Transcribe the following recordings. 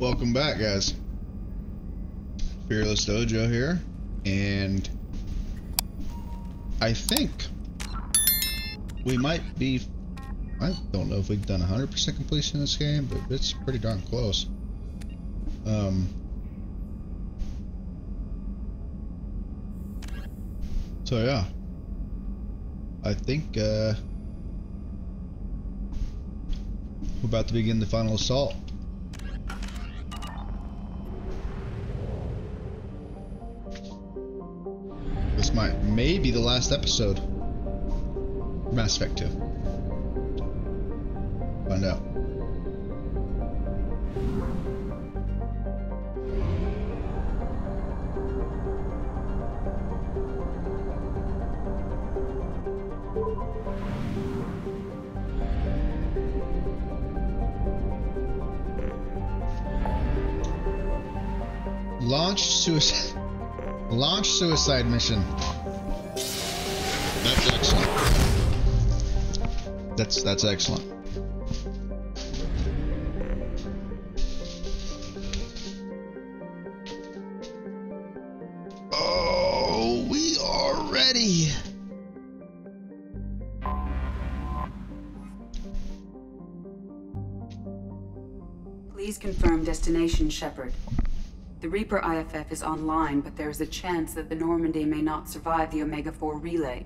Welcome back, guys. Fearless Dojo here, and I think we might be. I don't know if we've done 100% completion in this game, but it's pretty darn close. Um. So yeah, I think uh, we're about to begin the final assault. Be the last episode. Mass Effect 2. Find out. Launch suicide. Launch suicide mission. That's that's excellent. Oh, we are ready. Please confirm destination, Shepard. The Reaper IFF is online, but there is a chance that the Normandy may not survive the Omega-4 relay.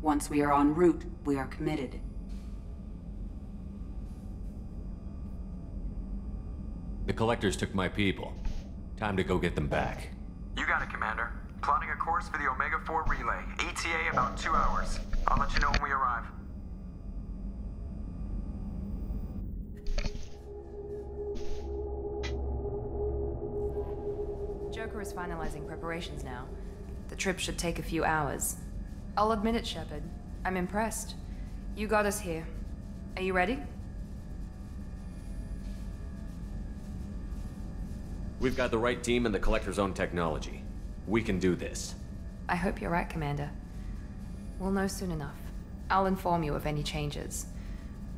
Once we are en route, we are committed. The collectors took my people. Time to go get them back. You got it, Commander. Plotting a course for the Omega-4 relay. ETA about two hours. I'll let you know when we arrive. Joker is finalizing preparations now. The trip should take a few hours. I'll admit it, Shepard. I'm impressed. You got us here. Are you ready? We've got the right team and the collector's own technology. We can do this. I hope you're right, Commander. We'll know soon enough. I'll inform you of any changes.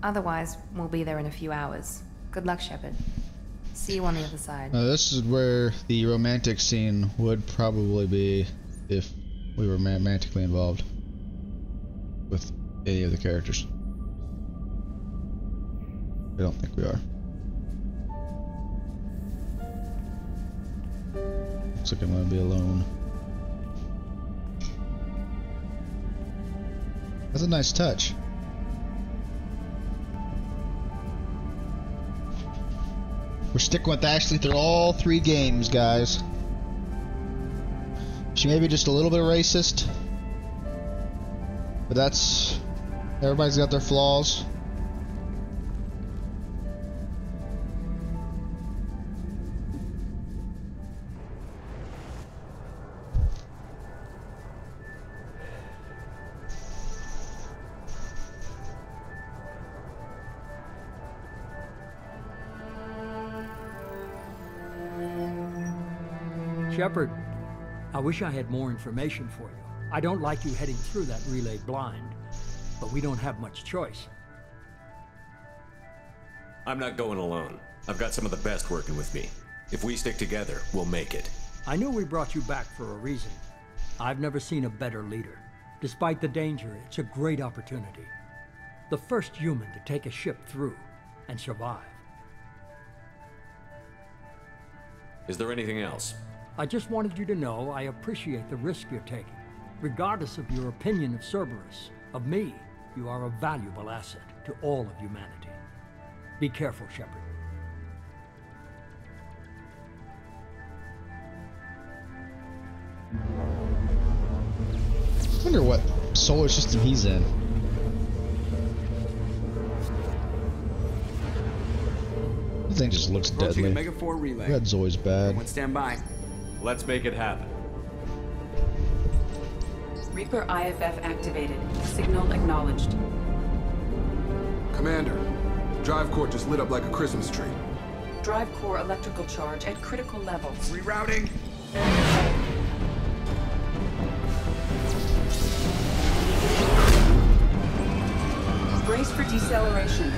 Otherwise, we'll be there in a few hours. Good luck, Shepard. See you on the other side. Now this is where the romantic scene would probably be if we were romantically involved with any of the characters. I don't think we are. Looks like I'm gonna be alone. That's a nice touch. We're sticking with Ashley through all three games, guys. She may be just a little bit racist, but that's everybody's got their flaws. Shepard, I wish I had more information for you. I don't like you heading through that relay blind, but we don't have much choice. I'm not going alone. I've got some of the best working with me. If we stick together, we'll make it. I knew we brought you back for a reason. I've never seen a better leader. Despite the danger, it's a great opportunity. The first human to take a ship through and survive. Is there anything else? I just wanted you to know I appreciate the risk you're taking. Regardless of your opinion of Cerberus, of me, you are a valuable asset to all of humanity. Be careful, Shepard. I wonder what solar system he's in. This thing just looks Approaching deadly. Omega 4 relay. Red's always bad. Everyone stand by. Let's make it happen. Reaper IFF activated. Signal acknowledged. Commander, drive core just lit up like a Christmas tree. Drive core electrical charge at critical levels. Rerouting. Brace for deceleration.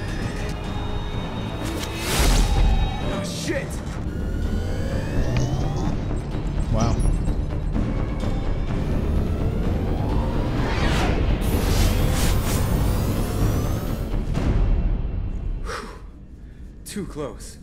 Close.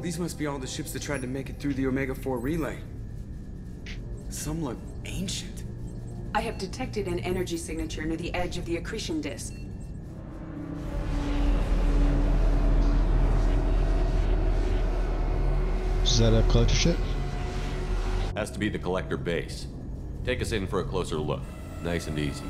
These must be all the ships that tried to make it through the Omega-4 relay. Some look ancient. I have detected an energy signature near the edge of the accretion disk. Is that a collector ship? Has to be the collector base. Take us in for a closer look. Nice and easy.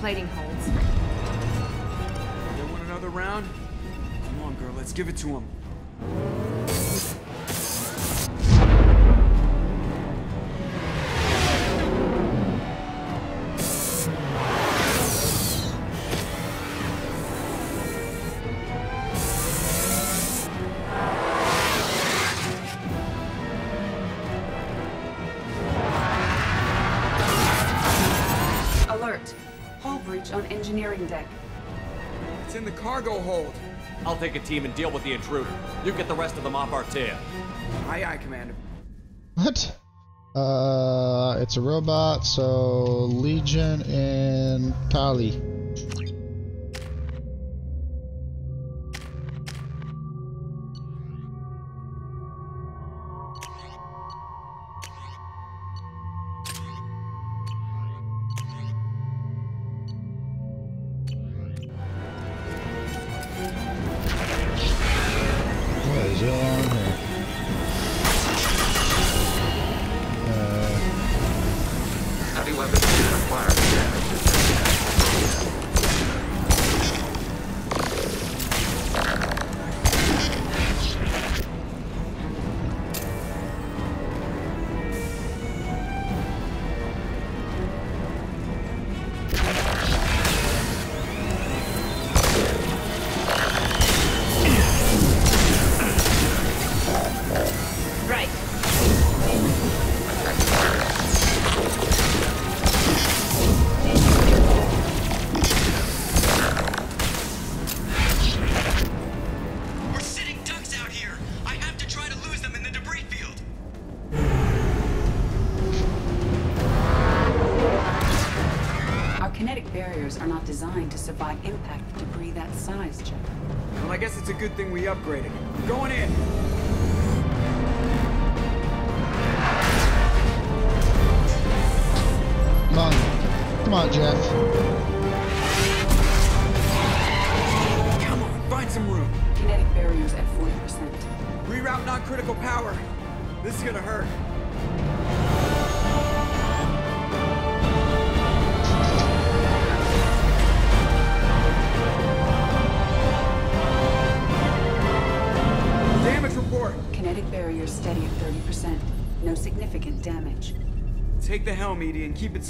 Plating holds. They want another round? Come on, girl, let's give it to them. Hull breach on engineering deck. It's in the cargo hold. I'll take a team and deal with the intruder. You get the rest of them off our tail. Aye, aye, Commander. What? Uh, it's a robot, so Legion and Tali.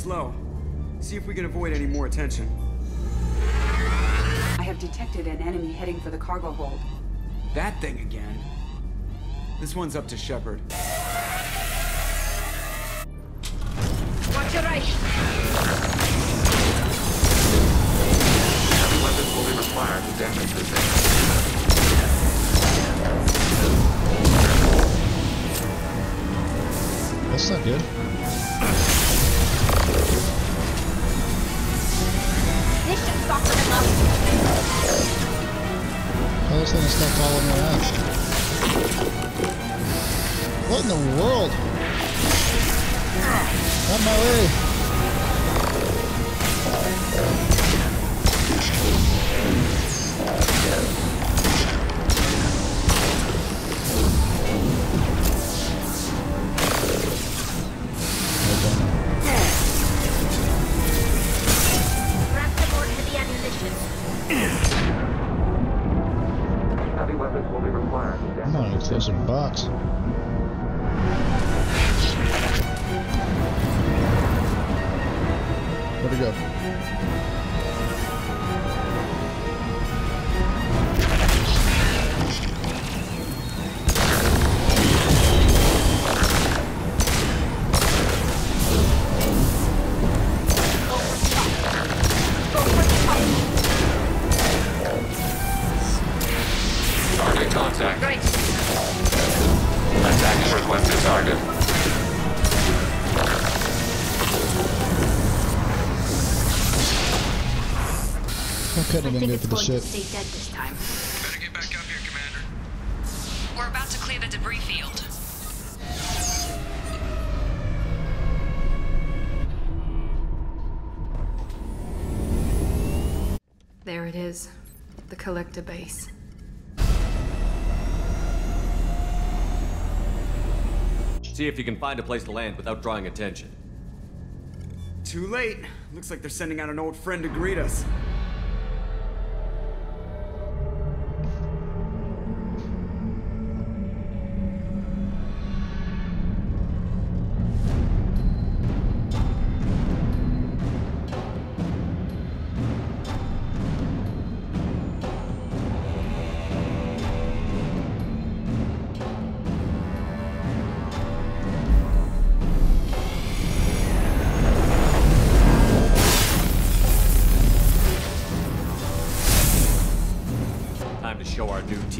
Slow. See if we can avoid any more attention. I have detected an enemy heading for the cargo hold. That thing again. This one's up to Shepard. Watch your right! Heavy weapons will be required to damage this area. That's not good. This should soften him up. This thing is stuck following me around. What in the world? Out my way. I couldn't even go for the ship. stay dead this time. Better get back up here, Commander. We're about to clear the debris field. There it is. The collector base. See if you can find a place to land without drawing attention. Too late. Looks like they're sending out an old friend to greet us.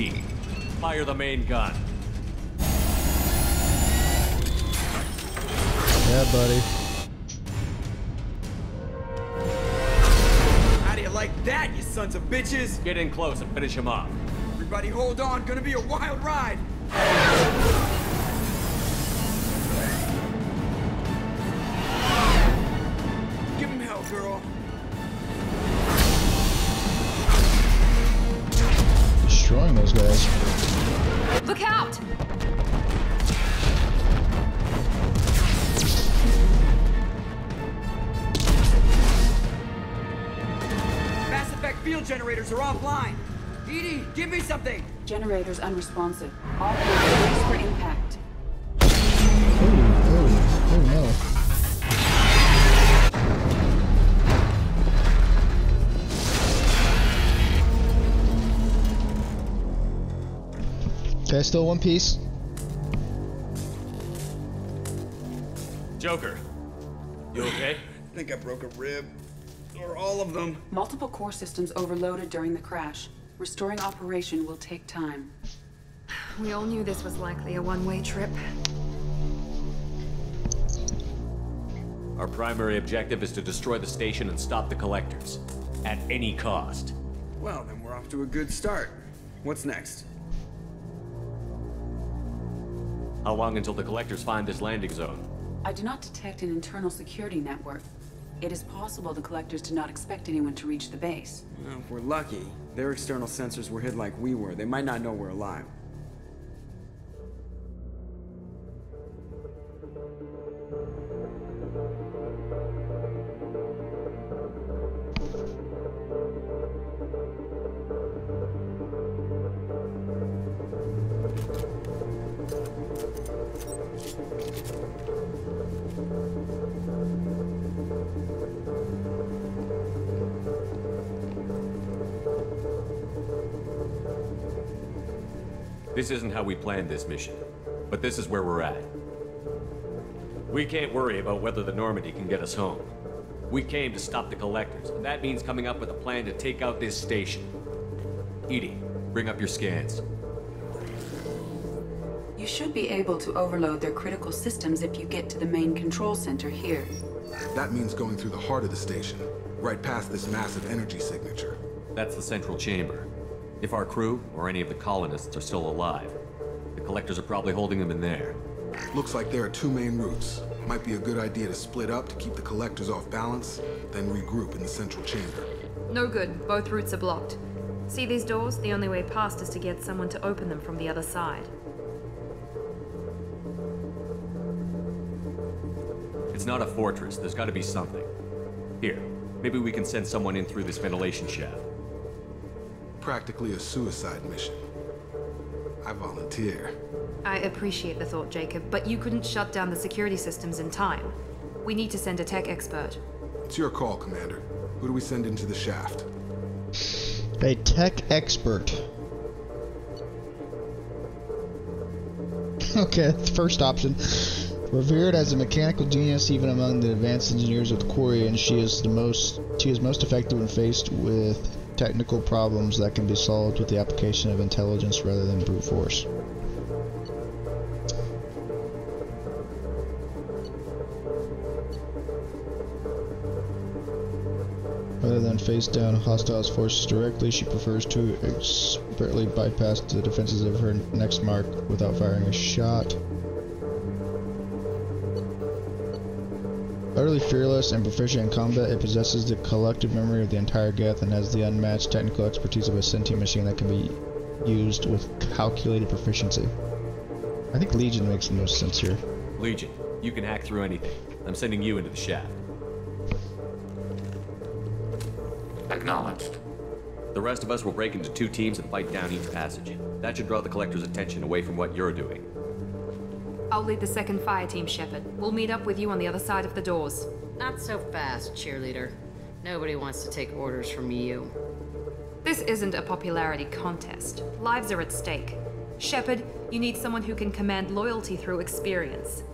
Team. Fire the main gun. Yeah, buddy. How do you like that, you sons of bitches? Get in close and finish him off. Everybody hold on, gonna be a wild ride. Those guys. Look out! Mass Effect field generators are offline. EDI, give me something. Generators unresponsive. All hands brace for impact. Okay, still one piece. Joker, you okay? I think I broke a rib. Or all of them. Multiple core systems overloaded during the crash. Restoring operation will take time. We all knew this was likely a one-way trip. Our primary objective is to destroy the station and stop the collectors. At any cost. Well, then we're off to a good start. What's next? How long until the collectors find this landing zone? I do not detect an internal security network. It is possible the collectors did not expect anyone to reach the base. Well, if we're lucky, their external sensors were hid like we were. They might not know we're alive. This isn't how we planned this mission, but this is where we're at. We can't worry about whether the Normandy can get us home. We came to stop the collectors, and that means coming up with a plan to take out this station. EDI, bring up your scans. You should be able to overload their critical systems if you get to the main control center here. That means going through the heart of the station, right past this massive energy signature. That's the central chamber. If our crew, or any of the colonists, are still alive, the collectors are probably holding them in there. Looks like there are two main routes. Might be a good idea to split up to keep the collectors off balance, then regroup in the central chamber. No good. Both routes are blocked. See these doors? The only way past is to get someone to open them from the other side. It's not a fortress, there's gotta be something. Here, maybe we can send someone in through this ventilation shaft. Practically a suicide mission. I volunteer. I appreciate the thought, Jacob, but you couldn't shut down the security systems in time. We need to send a tech expert. It's your call, Commander. Who do we send into the shaft? A tech expert. Okay, first option. Revered as a mechanical genius even among the advanced engineers of the quarians, and she is the most she is most effective when faced with technical problems that can be solved with the application of intelligence rather than brute force. Rather than face down hostile forces directly, she prefers to expertly bypass the defenses of her next mark without firing a shot. Utterly fearless and proficient in combat, it possesses the collective memory of the entire Geth and has the unmatched technical expertise of a sentient machine that can be used with calculated proficiency. I think Legion makes the most sense here. Legion, you can hack through anything. I'm sending you into the shaft. Acknowledged. The rest of us will break into two teams and fight down each passage. That should draw the Collector's attention away from what you're doing. I'll lead the second fire team, Shepard. We'll meet up with you on the other side of the doors. Not so fast, cheerleader. Nobody wants to take orders from you. This isn't a popularity contest. Lives are at stake. Shepard, you need someone who can command loyalty through experience.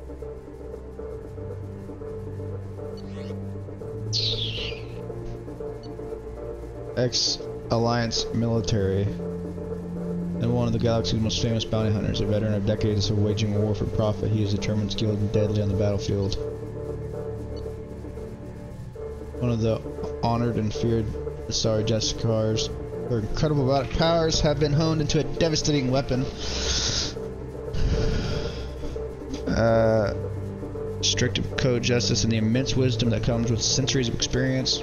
Ex-Alliance military and one of the galaxy's most famous bounty hunters, a veteran of decades of waging war for profit, he is determined, skilled, and deadly on the battlefield. One of the honored and feared Asari Justicar's her incredible powers have been honed into a devastating weapon. Uh, strict code justice and the immense wisdom that comes with centuries of experience.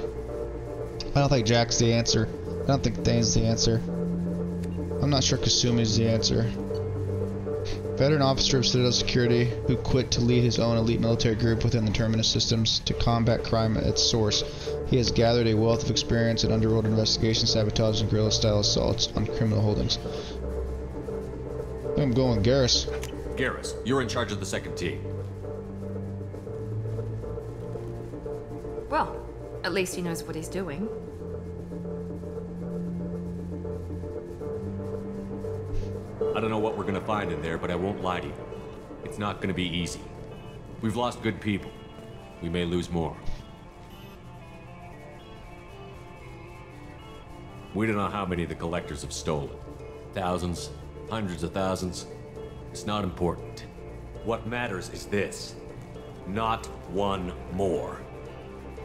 I don't think Jack's the answer. I don't think Thane's the answer. I'm not sure Kasumi's the answer. Veteran officer of Citadel Security who quit to lead his own elite military group within the Terminus systems to combat crime at its source. He has gathered a wealth of experience in underworld investigation, sabotage, and guerrilla-style assaults on criminal holdings. I'm going with Garrus. Garrus, you're in charge of the second team. Well, at least he knows what he's doing. I don't know what we're gonna find in there, but I won't lie to you. It's not gonna be easy. We've lost good people. We may lose more. We don't know how many the collectors have stolen. Thousands, hundreds of thousands. It's not important. What matters is this. Not one more.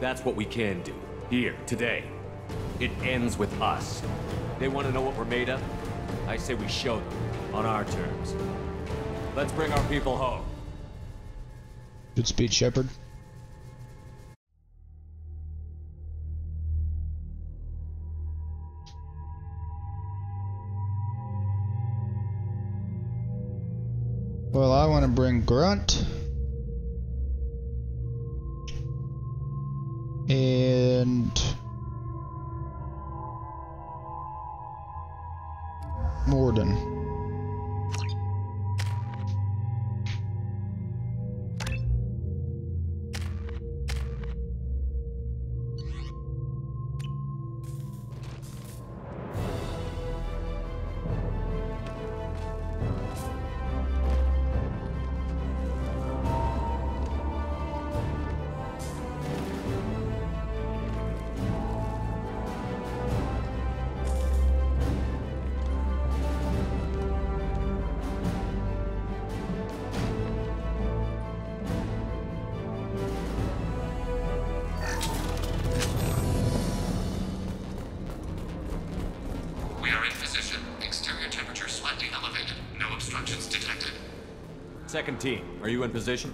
That's what we can do. Here, today. It ends with us. They want to know what we're made of? I say we show them. On our terms. Let's bring our people home. Good speed, Shepard. Well, I want to bring Grunt. And... Mordin. Position.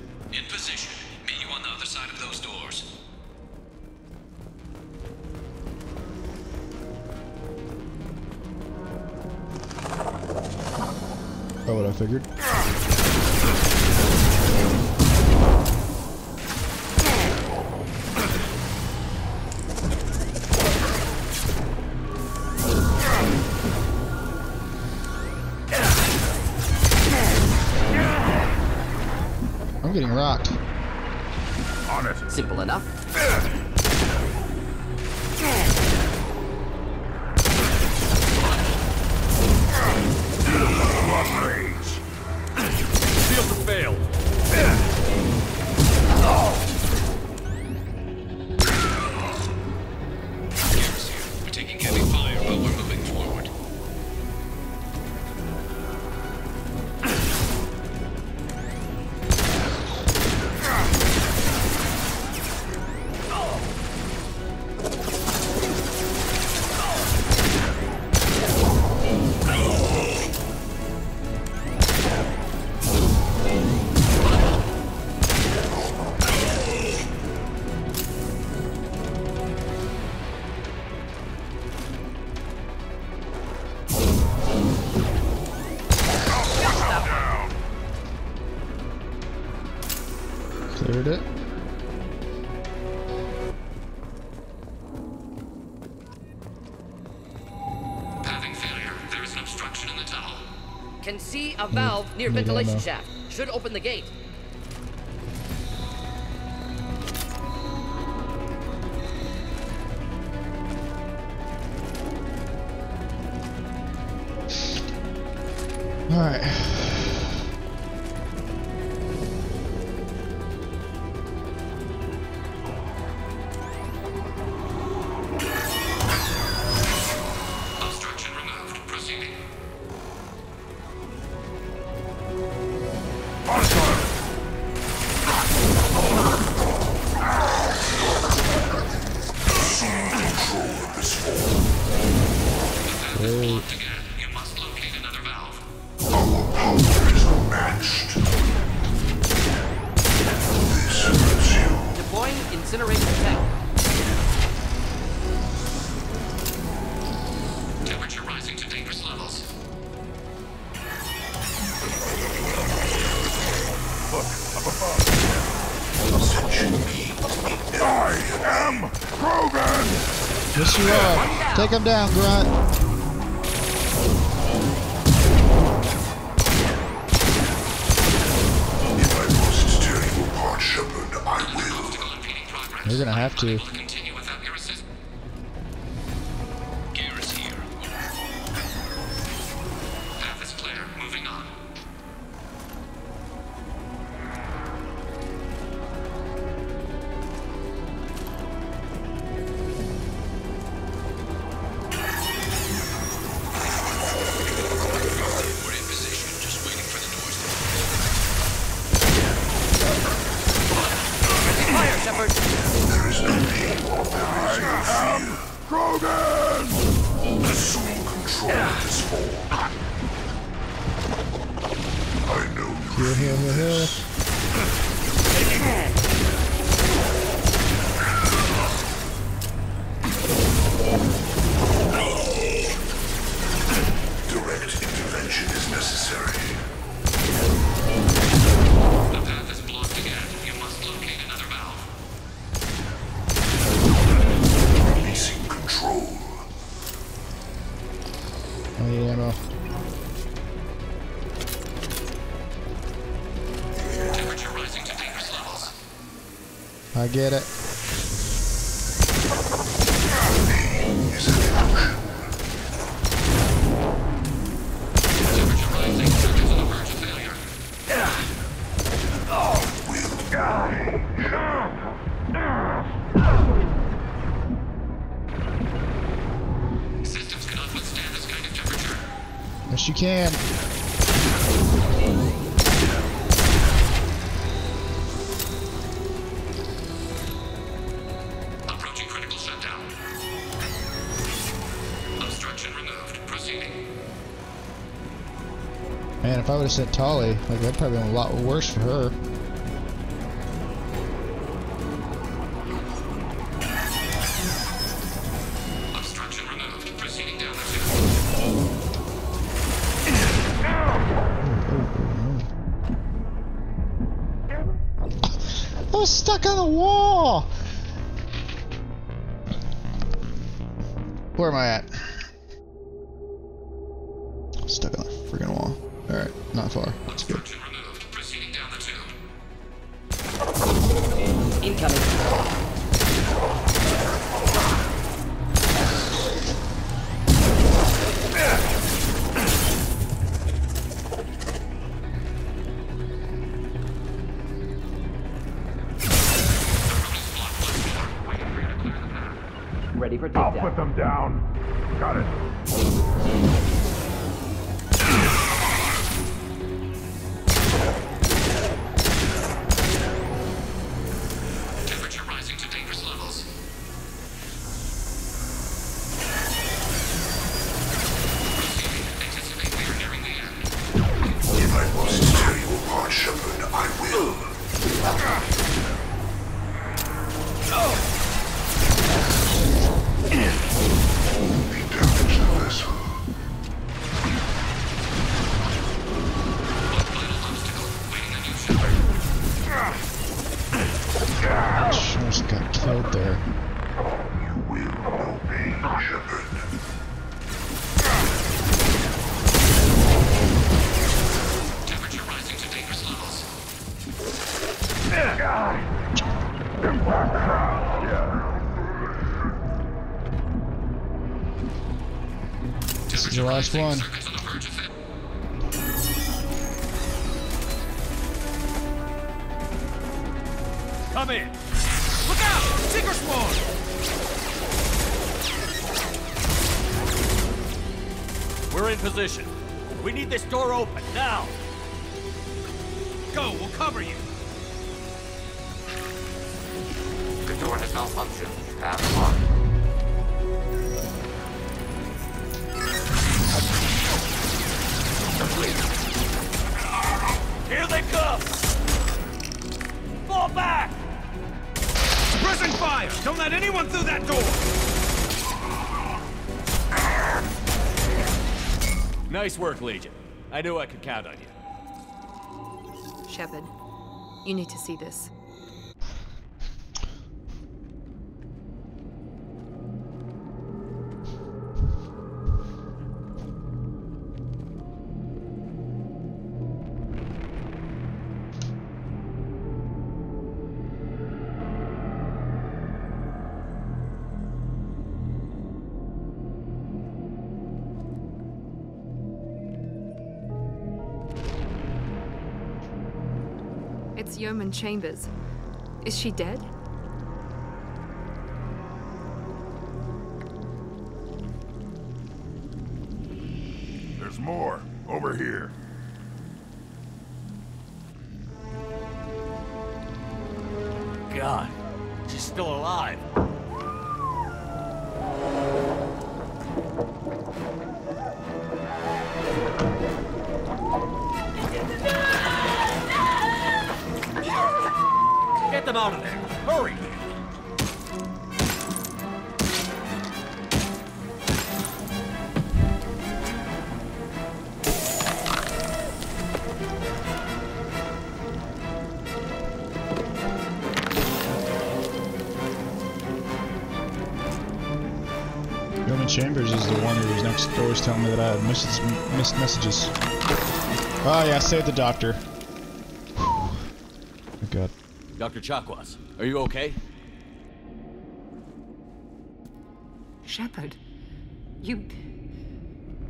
near ventilation shaft. Should open the gate. him down, Grunt. If I must you Shepard, I will. You're gonna have to. There is no name. There is I am Krogan! Assume control of this form. I know you You're fear the Him get it. Protestant Tali. Like, that probably been a lot worse for her. down. Got it. Last one. Nice work, Legion. I knew I could count on you. Shepard, you need to see this. It's Yeoman Chambers. Is she dead? There's more. Over here. God, she's still alive. Out of there! Hurry! Yeoman Chambers is the one who was next door telling me that I had missed, missed messages. Oh yeah, save the doctor. God. Dr. Chakwas, are you okay? Shepard, you.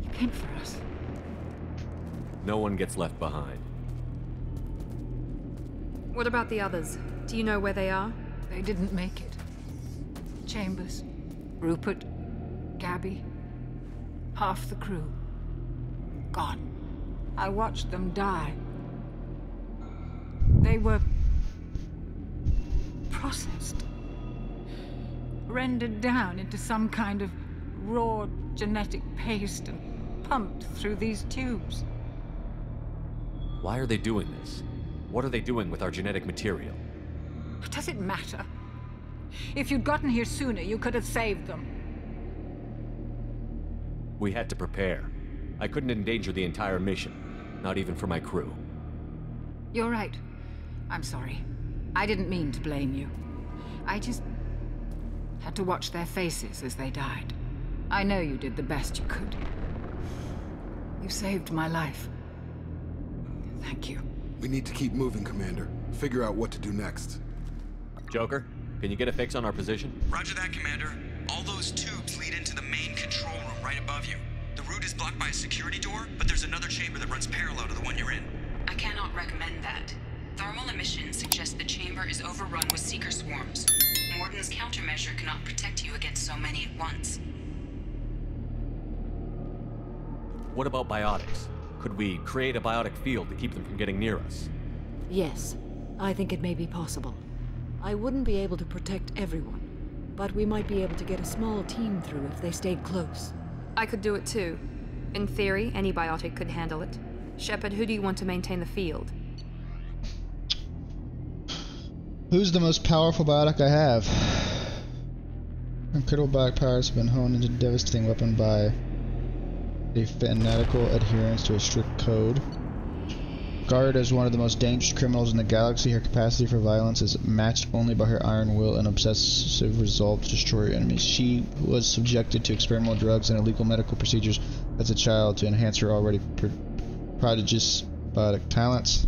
You came for us. No one gets left behind. What about the others? Do you know where they are? They didn't make it. Chambers, Rupert, Gabby, half the crew. Gone. I watched them die. They were. Processed. Rendered down into some kind of raw genetic paste and pumped through these tubes. Why are they doing this? What are they doing with our genetic material? Does it matter? If you'd gotten here sooner, you could have saved them. We had to prepare. I couldn't endanger the entire mission, not even for my crew. You're right. I'm sorry. I didn't mean to blame you. I just had to watch their faces as they died. I know you did the best you could. You saved my life. Thank you. We need to keep moving, Commander. Figure out what to do next. Joker, can you get a fix on our position? Roger that, Commander. All those tubes lead into the main control room right above you. The route is blocked by a security door, but there's another chamber that runs parallel to the one you're in. I cannot recommend that. Thermal emissions suggest the chamber is overrun with seeker swarms. Mordin's countermeasure cannot protect you against so many at once. What about biotics? Could we create a biotic field to keep them from getting near us? Yes, I think it may be possible. I wouldn't be able to protect everyone, but we might be able to get a small team through if they stayed close. I could do it too. In theory, any biotic could handle it. Shepard, who do you want to maintain the field? Who's the most powerful biotic I have? Incredible biotic powers have been honed into a devastating weapon by a fanatical adherence to a strict code. Regarded as one of the most dangerous criminals in the galaxy, her capacity for violence is matched only by her iron will and obsessive resolve to destroy enemies. She was subjected to experimental drugs and illegal medical procedures as a child to enhance her already pr prodigious biotic talents.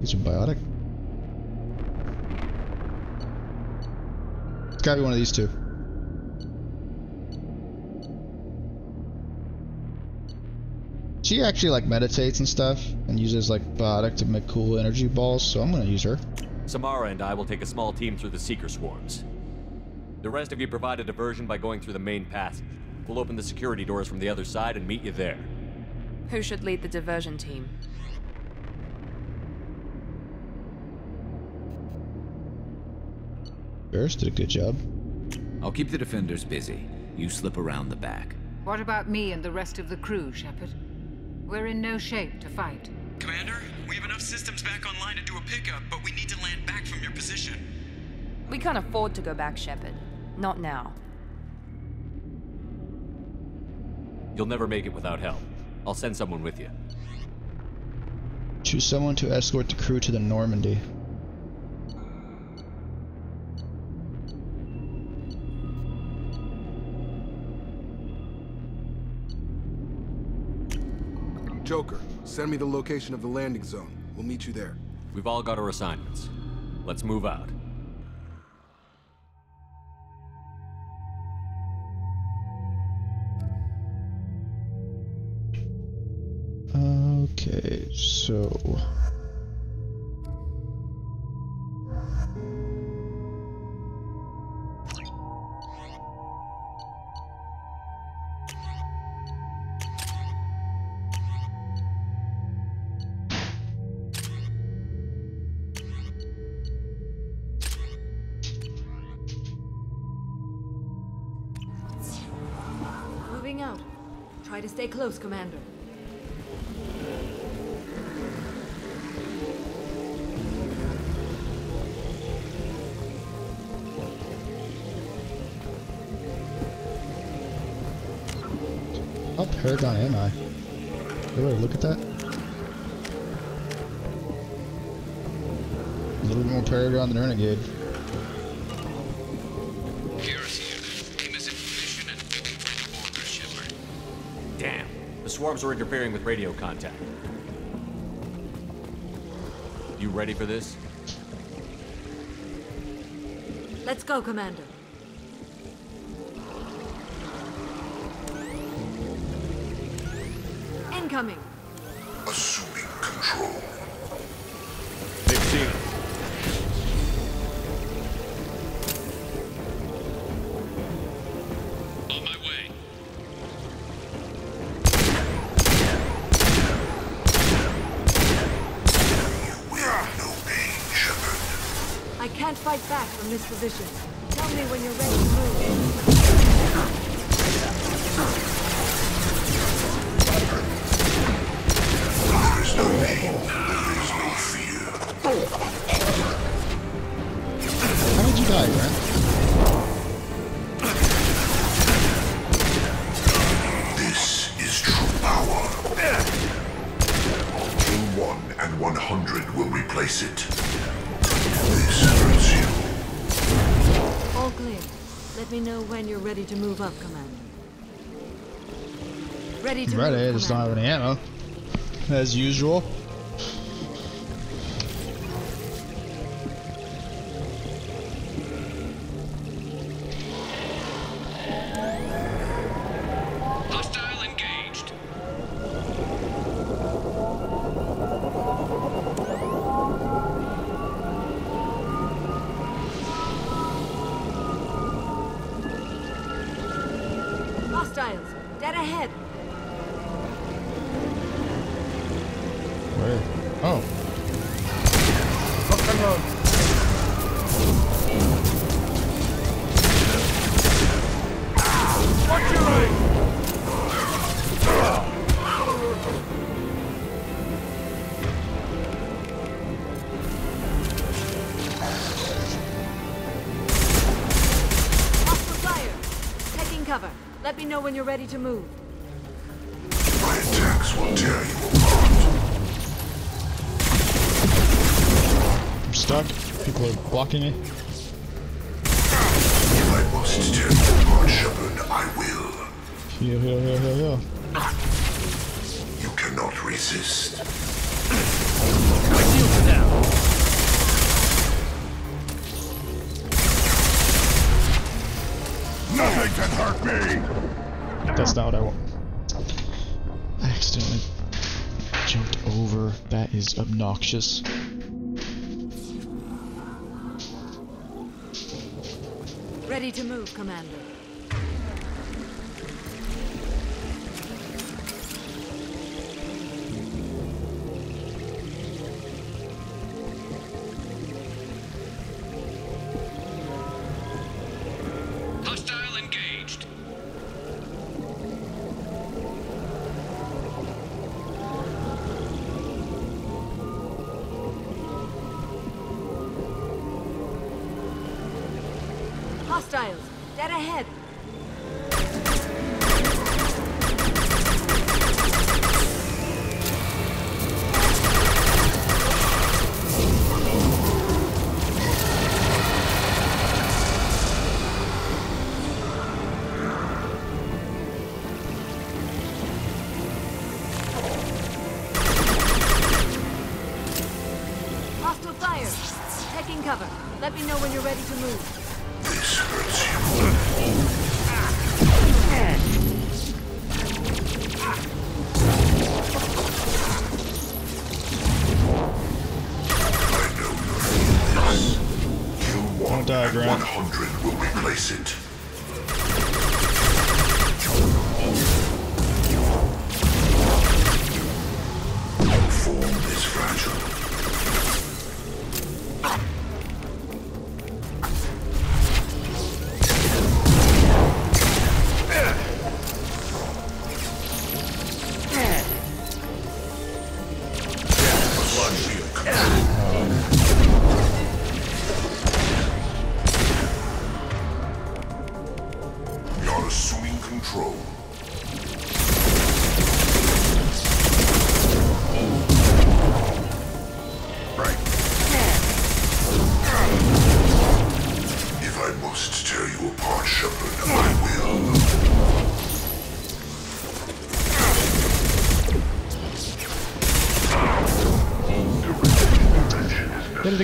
These are biotic? Gotta be one of these two. She actually like meditates and stuff and uses like biotic to make cool energy balls, so I'm gonna use her. Samara and I will take a small team through the Seeker swarms. The rest of you provide a diversion by going through the main passage. We'll open the security doors from the other side and meet you there. Who should lead the diversion team? Garrus did a good job. I'll keep the defenders busy. You slip around the back. What about me and the rest of the crew, Shepard? We're in no shape to fight. Commander, we have enough systems back online to do a pickup, but we need to land back from your position. We can't afford to go back, Shepard. Not now. You'll never make it without help. I'll send someone with you. Choose someone to escort the crew to the Normandy. Joker, send me the location of the landing zone. We'll meet you there. We've all got our assignments. Let's move out. Okay, so interfering with radio contact. You ready for this? Let's go, Commander. Position. Tell me when you're ready to move. There is no pain. There is no fear. How did you die, Brent? This is true power. Kill one and 100 will replace it. This hurts you. All clear. Let me know when you're ready to move up, Commander. Ready to Ready, I move, just don't have any ammo. As usual. when you're ready to move. My attacks will tear you apart. I'm stuck. People are blocking me. If I must tear you apart, Shepard, I will. You cannot resist. Obnoxious. Ready to move, Commander. Dead ahead!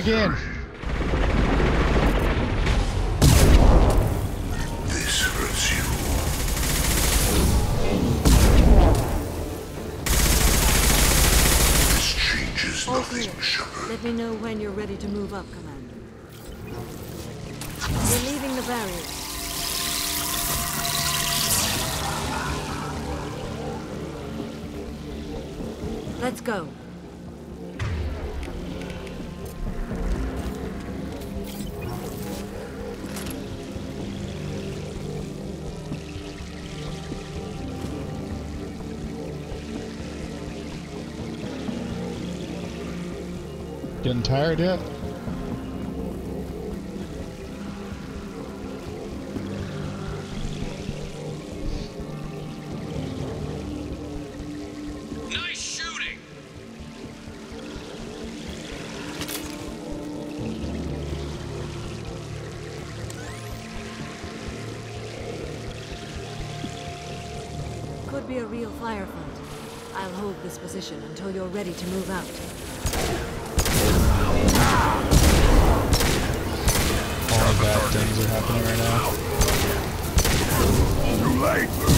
Clear. Shepard. Let me know when you're ready to move up, Commander. We're leaving the barrier. Let's go. Getting tired yet? Nice shooting. Could be a real firefight. I'll hold this position until you're ready to move out. Things are happening right now. Too late!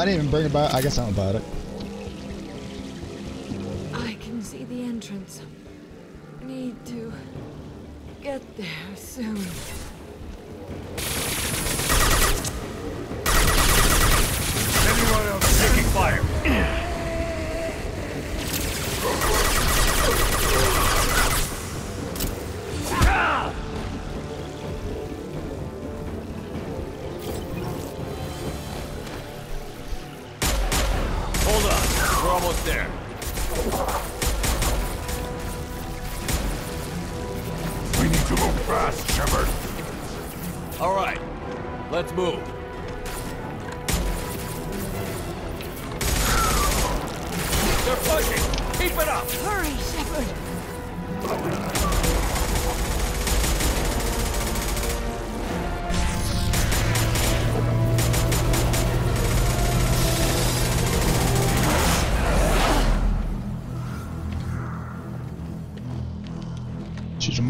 I didn't even bring about. I guess I'm about it.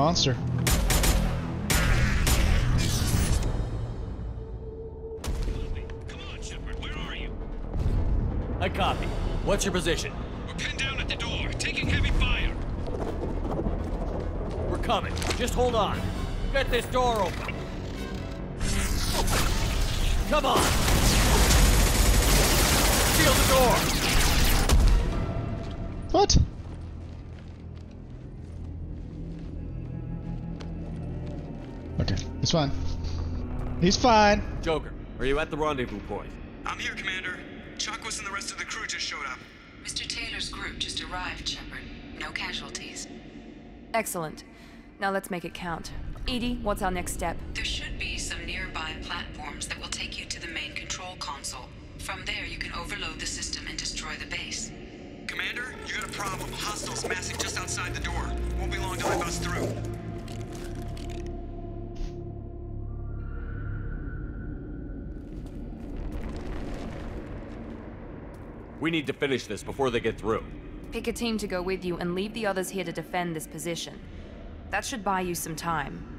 She's a monster. I copy. What's your position? We're pinned down at the door, taking heavy fire. We're coming. Just hold on. Get this door open. He's fine. Joker, are you at the rendezvous point? I'm here, Commander. Chakwas and the rest of the crew just showed up. Mr. Taylor's group just arrived, Shepard. No casualties. Excellent. Now let's make it count. EDI, what's our next step? There should be some nearby platforms that will take you to the main control console. From there, you can overload the system and destroy the base. Commander, you got a problem. Hostiles massing just outside the door. Won't be long till I bust through. We need to finish this before they get through. Pick a team to go with you and leave the others here to defend this position. That should buy you some time.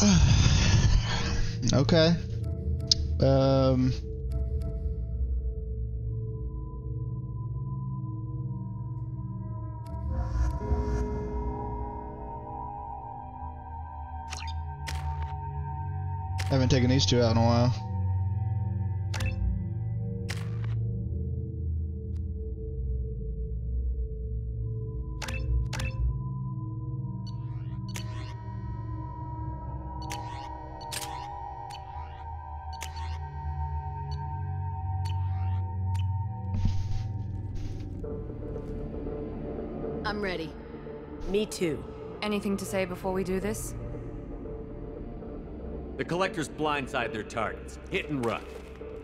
Okay. Um. I haven't taken these two out in a while. I'm ready. Me too. Anything to say before we do this? The collectors blindside their targets, hit and run.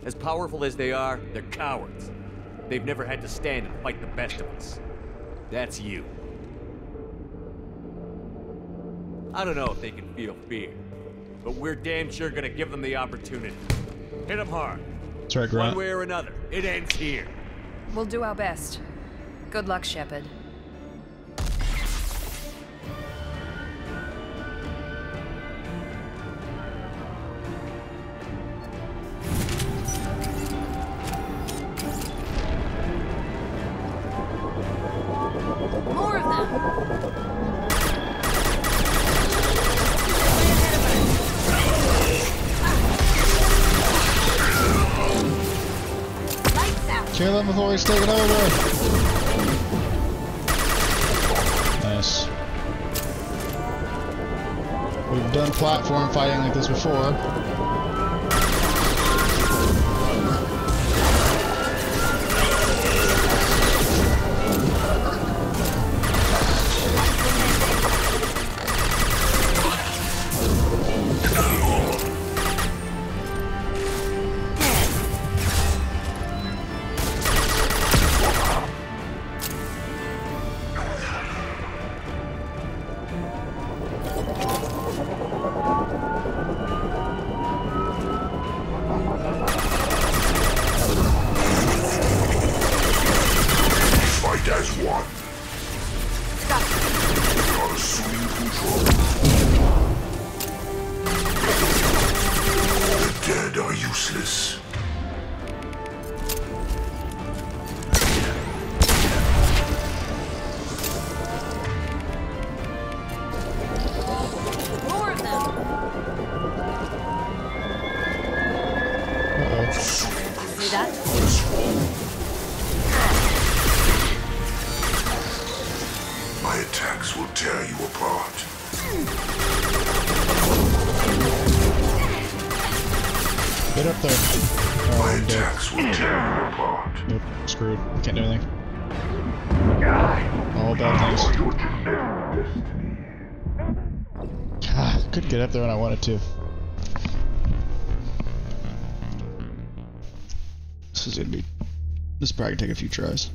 As powerful as they are, they're cowards. They've never had to stand and fight the best of us. That's you. I don't know if they can feel fear, but we're damn sure gonna give them the opportunity. Hit them hard. That's right, One way or another, it ends here. We'll do our best. Good luck, Shepard. Before he's over. Nice. We've done platform fighting like this before. dead are useless. there I wanted to. This is gonna be. This is probably gonna take a few tries.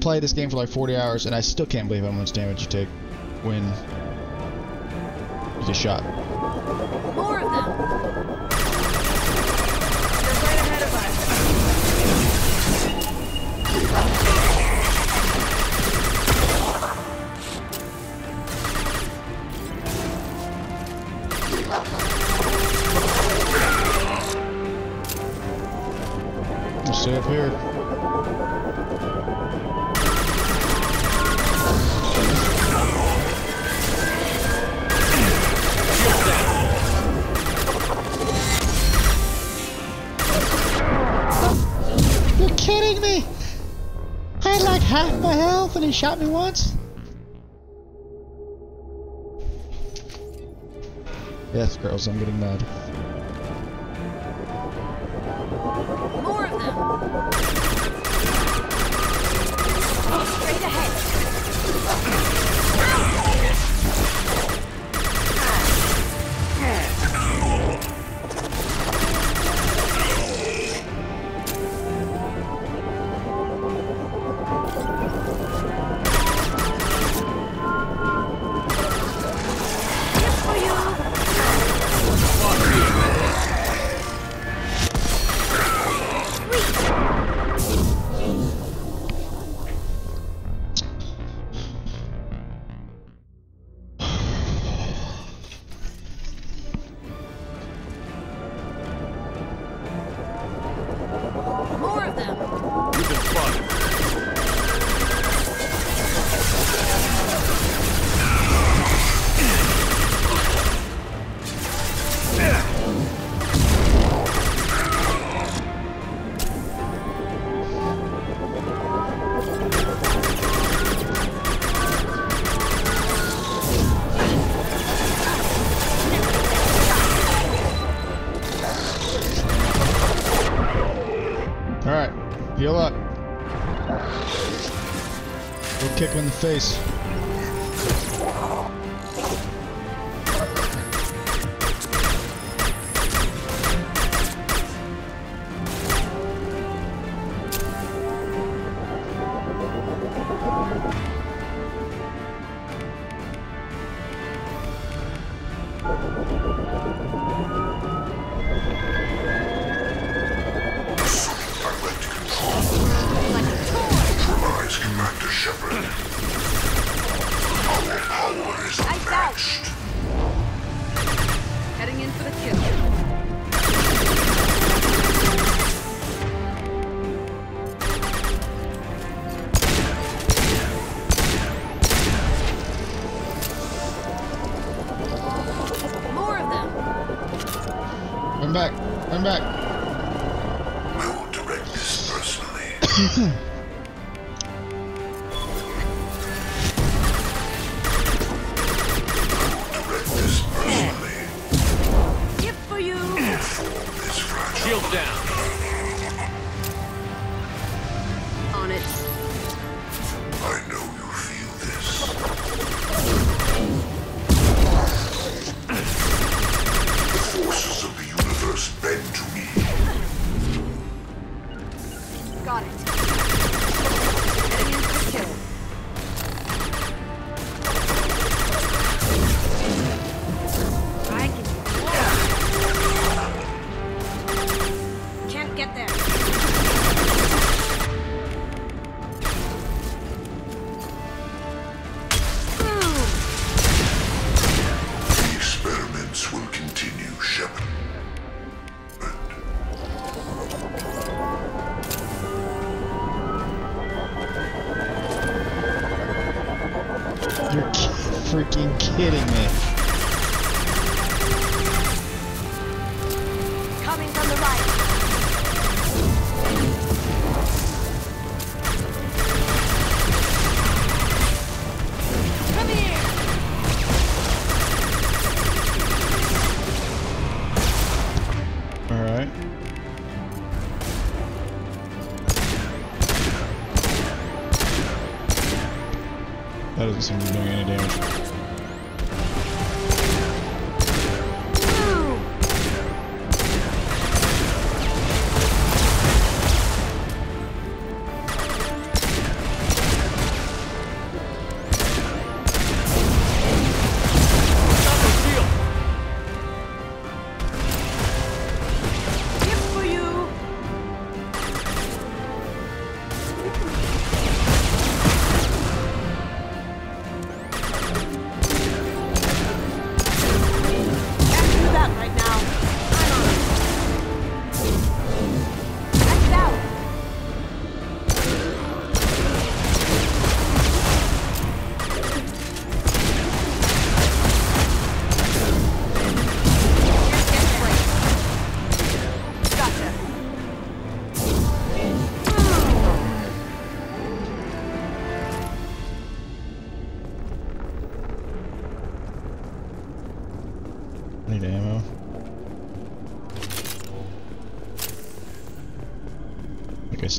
play this game for like 40 hours, and I still can't believe how much damage you take when you get shot. face. To be doing any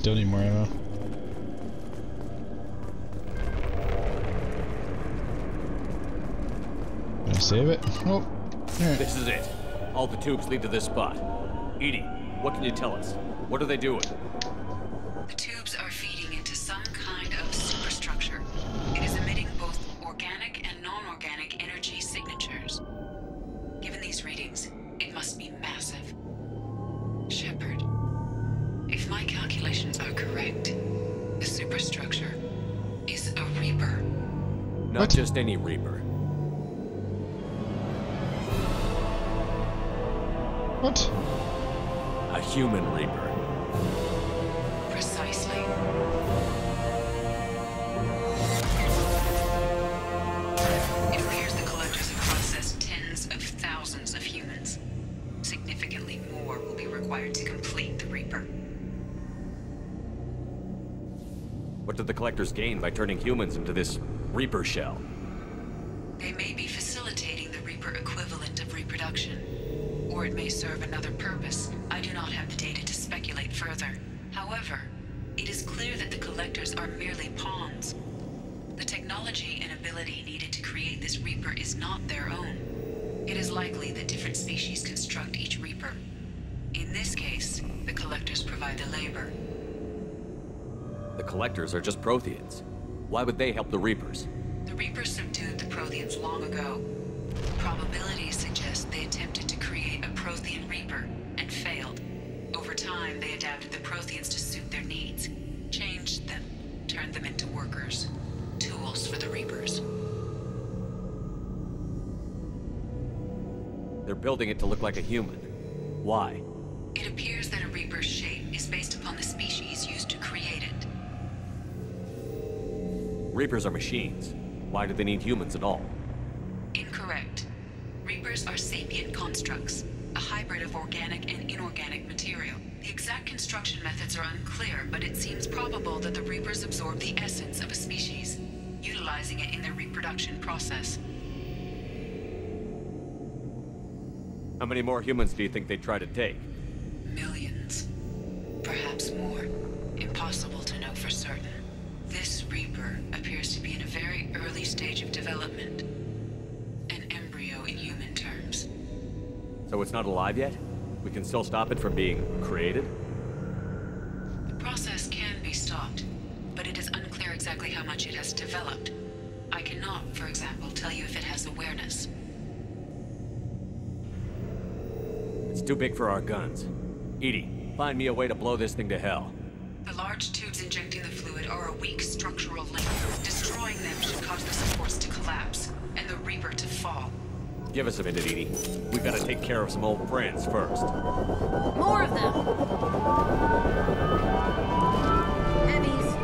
still need more ammo. Can I save it? Alright. This is it. All the tubes lead to this spot. EDI, what can you tell us? What are they doing? Turning humans into this Reaper shell? They may be facilitating the Reaper equivalent of reproduction, or it may serve another purpose. I do not have the data to speculate further. However, it is clear that the collectors are merely pawns. The technology and ability needed to create this Reaper is not their own. It is likely that different species construct each Reaper. In this case, the collectors provide the labor. The collectors are just Protheans. Why would they help the Reapers? The Reapers subdued the Protheans long ago. Probabilities suggest they attempted to create a Prothean Reaper and failed. Over time, they adapted the Protheans to suit their needs, changed them, turned them into workers, tools for the Reapers. They're building it to look like a human. Why? It appears Reapers are machines. Why do they need humans at all? Incorrect. Reapers are sapient constructs, a hybrid of organic and inorganic material. The exact construction methods are unclear, but it seems probable that the Reapers absorb the essence of a species, utilizing it in their reproduction process. How many more humans do you think they'd try to take? Alive yet? We can still stop it from being created? The process can be stopped, but it is unclear exactly how much it has developed. I cannot, for example, tell you if it has awareness. It's too big for our guns. EDI, find me a way to blow this thing to hell. The large tubes injecting the fluid are a weak structural link. Destroying them should cause the supports to collapse, and the Reaper to fall. Give us a minute, EDI. We gotta take care of some old friends first. More of them! Heavies.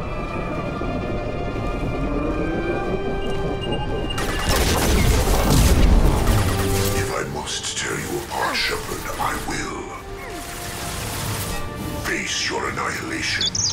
If I must tear you apart, Shepard, I will. Face your annihilation.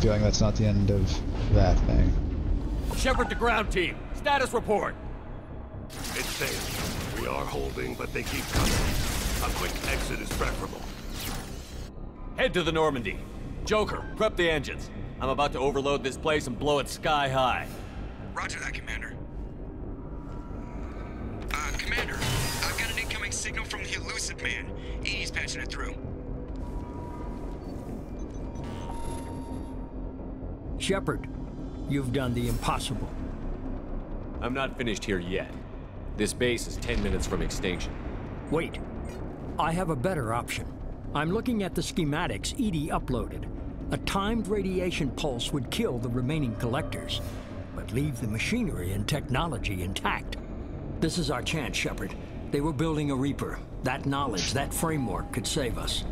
Feeling that's not the end of that thing. Shepard to ground team. Status report. It's safe. We are holding, but they keep coming. A quick exit is preferable. Head to the Normandy. Joker, prep the engines. I'm about to overload this place and blow it sky high. Roger that, Commander. Uh, Commander, I've got an incoming signal from the Illusive Man. He's patching it through. Shepard, you've done the impossible. I'm not finished here yet. This base is 10 minutes from extinction. Wait. I have a better option. I'm looking at the schematics EDI uploaded. A timed radiation pulse would kill the remaining collectors, but leave the machinery and technology intact. This is our chance, Shepard. They were building a Reaper. That knowledge, that framework could save us.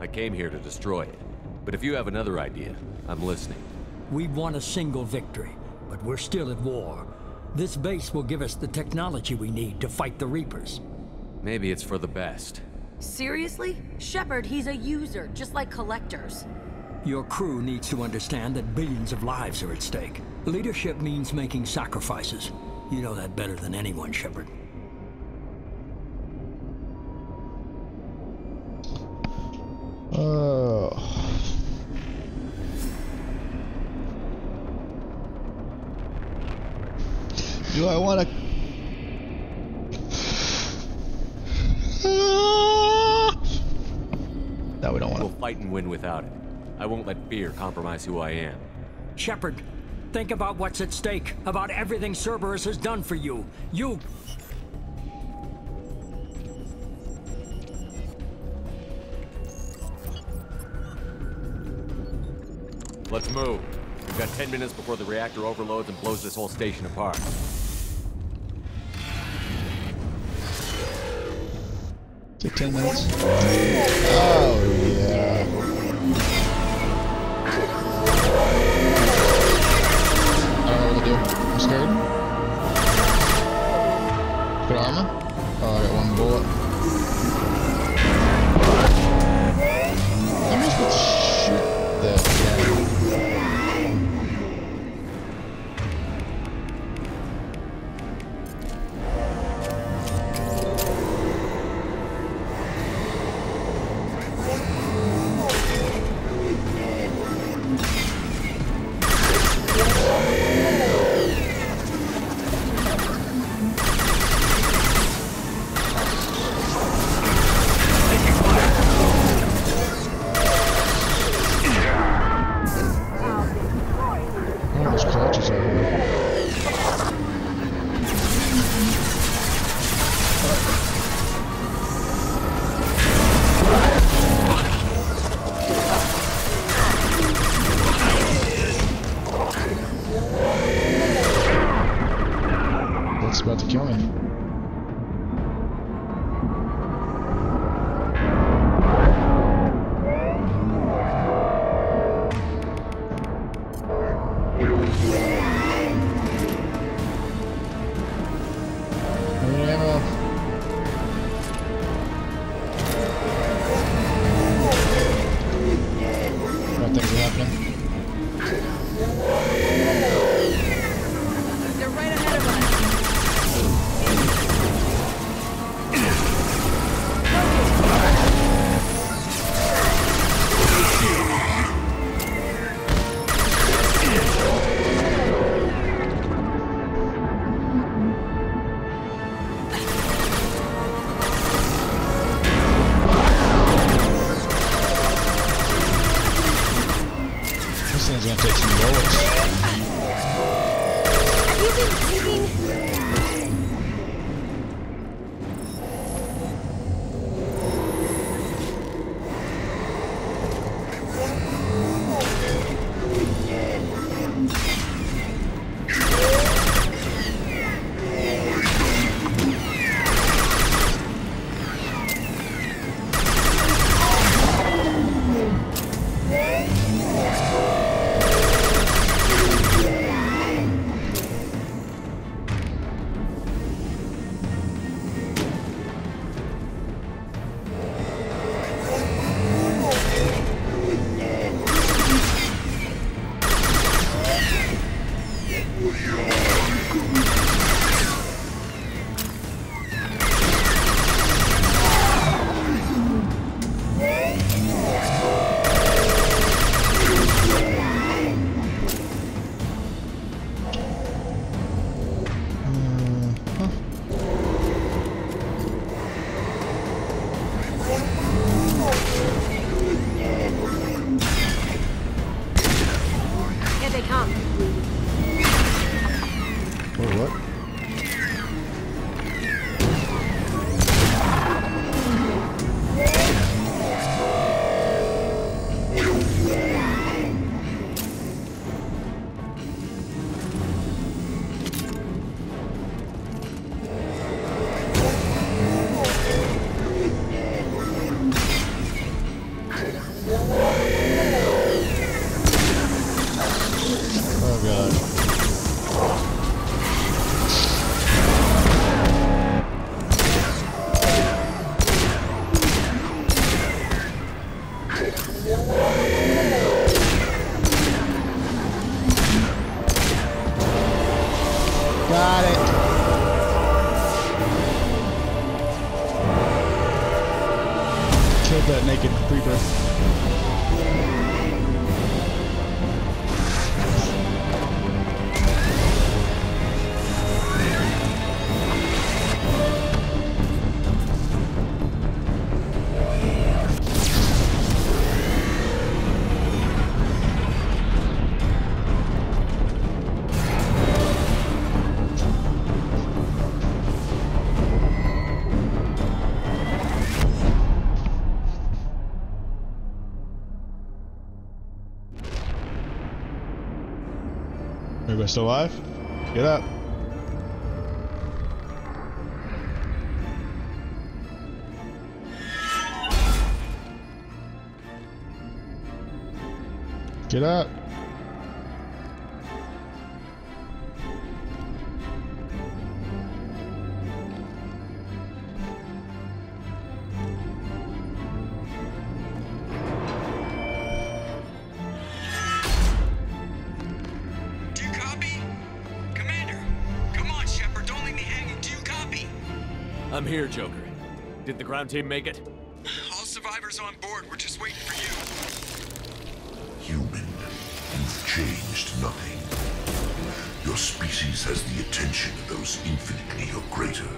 I came here to destroy it. But if you have another idea, I'm listening. We've won a single victory, but we're still at war. This base will give us the technology we need to fight the Reapers. Maybe it's for the best. Seriously? Shepard, he's a user, just like collectors. Your crew needs to understand that billions of lives are at stake. Leadership means making sacrifices. You know that better than anyone, Shepard. Oh. Do I want to? No, we don't want We'll fight and win without it. I won't let fear compromise who I am. Shepard, think about what's at stake, about everything Cerberus has done for you. You... Let's move. We've got 10 minutes before the reactor overloads and blows this whole station apart. Take 10 minutes. Oh, yeah. I don't know what to do. I'm scared. Good armor? Oh, I got one bullet. Everybody still alive? Get up. Get up. Ground team make it? All survivors on board. We're just waiting for you. Human, you've changed nothing. Your species has the attention of those infinitely or greater.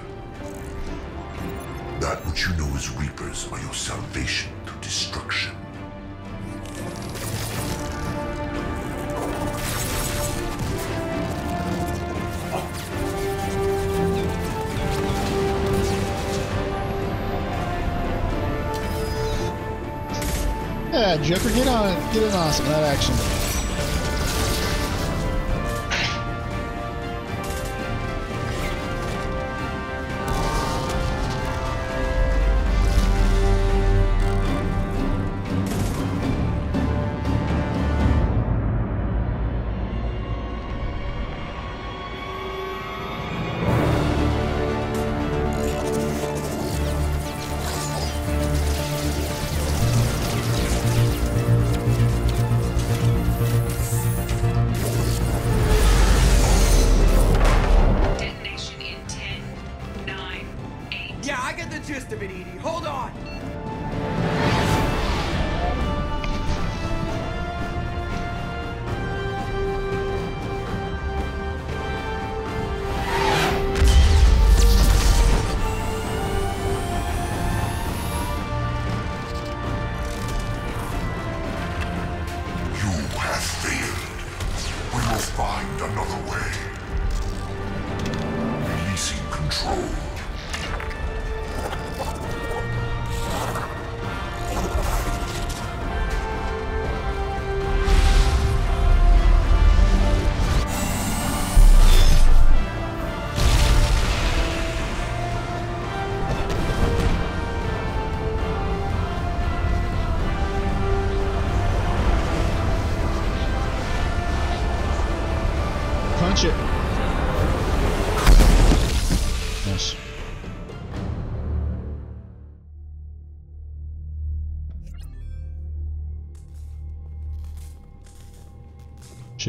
That which you know as Reapers are your salvation through destruction. Joker, get on. Get in on that action. Find another way. Releasing control.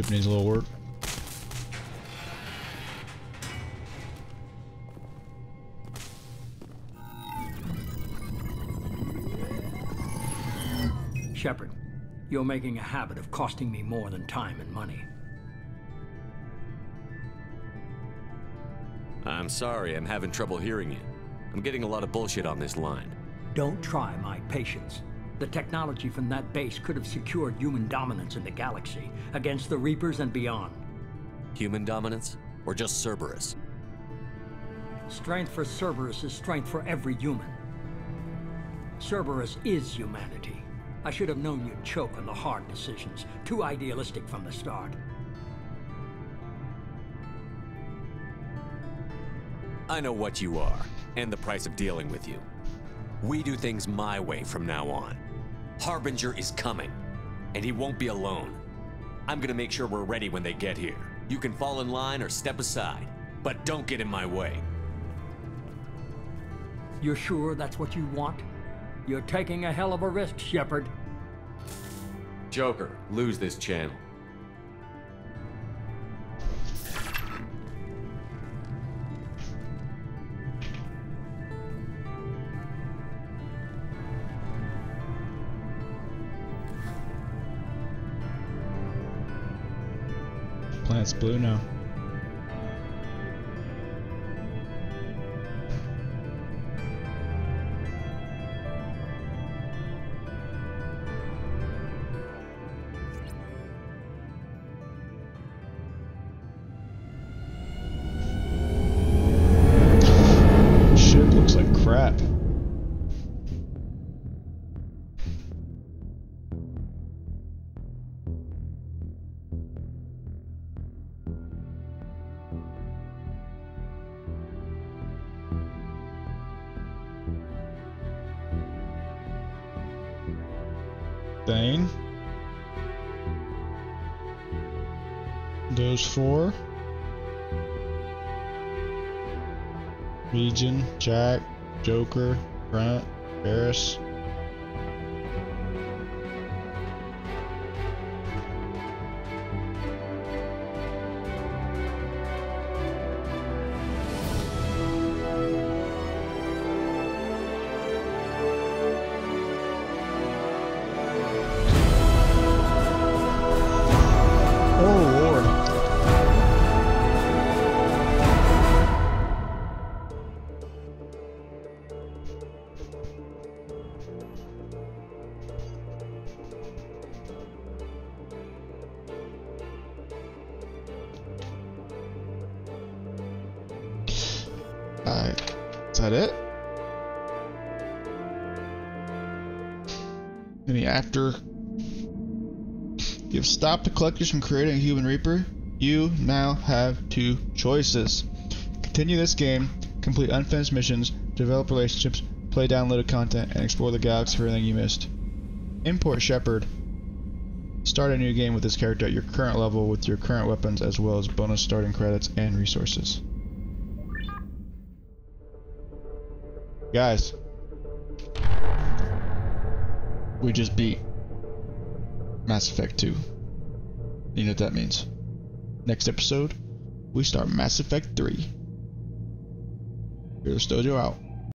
Ship needs a little work. Shepard, you're making a habit of costing me more than time and money. I'm sorry, I'm having trouble hearing you. I'm getting a lot of bullshit on this line. Don't try my patience. The technology from that base could have secured human dominance in the galaxy against the Reapers and beyond. Human dominance? Or just Cerberus? Strength for Cerberus is strength for every human. Cerberus is humanity. I should have known you'd choke on the hard decisions. Too idealistic from the start. I know what you are, and the price of dealing with you. We do things my way from now on. Harbinger is coming, and he won't be alone. I'm gonna make sure we're ready when they get here. You can fall in line or step aside, but don't get in my way. You're sure that's what you want? You're taking a hell of a risk, Shepard. Joker, lose this channel. It's blue now. Four. Legion, Jack, Joker, Grunt, Garrus. Collectors from creating a human reaper. You now have two choices. Continue this game, complete unfinished missions, develop relationships, play downloaded content, and explore the galaxy for anything you missed. Import Shepard. Start a new game with this character at your current level with your current weapons as well as bonus starting credits and resources. Guys, we just beat Mass Effect 2. You know what that means. Next episode, we start Mass Effect 3. Here's Dojo out.